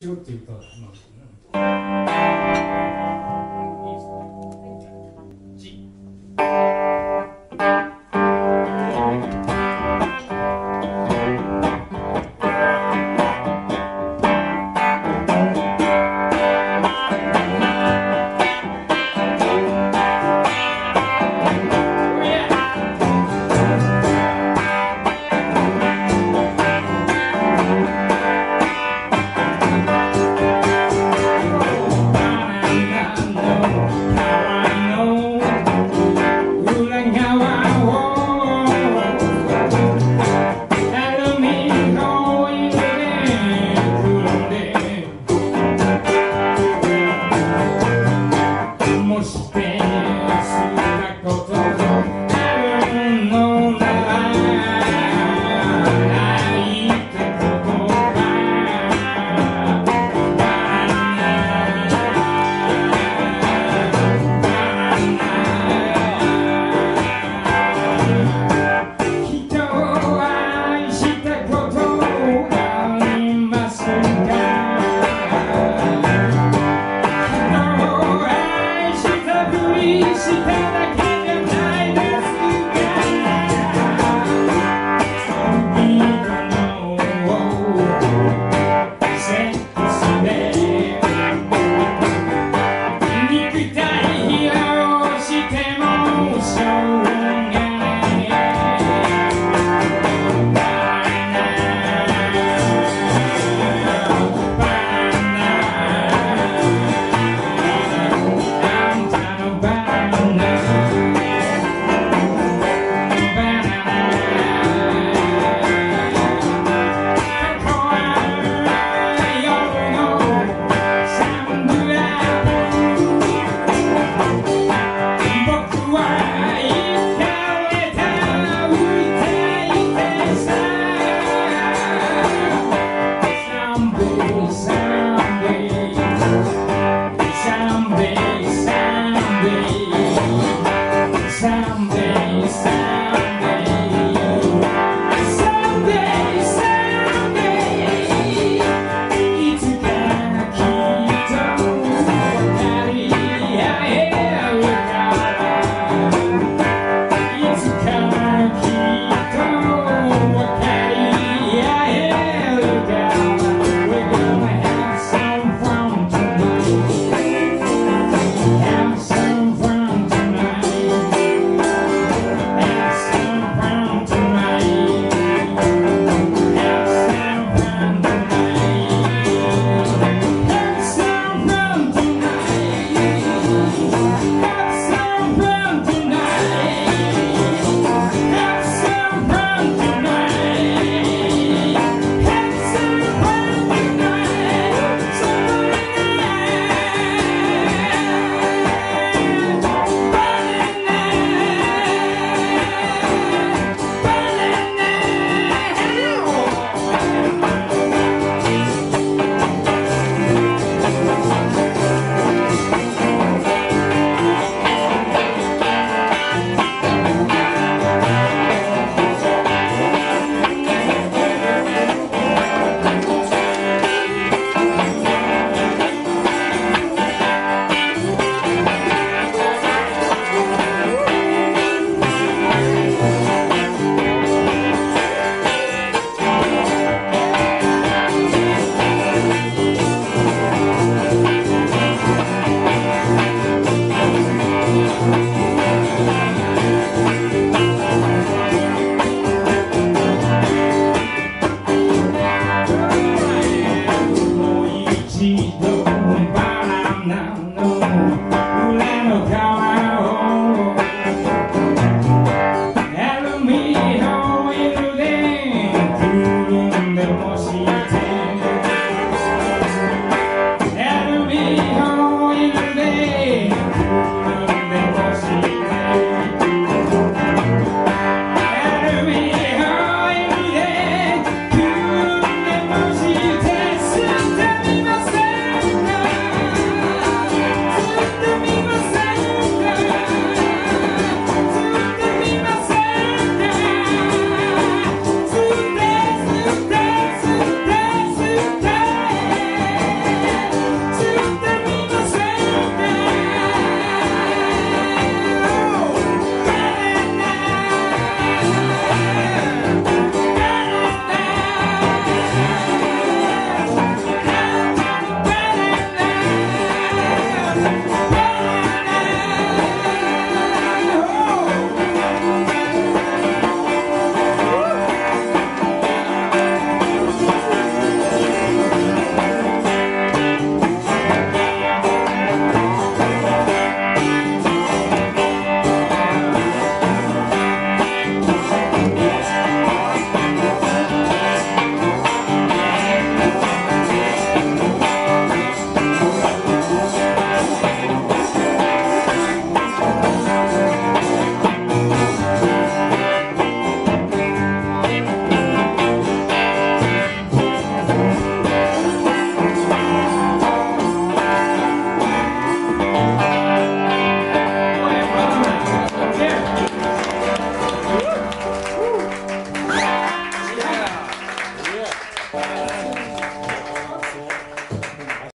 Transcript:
よっていうかなあ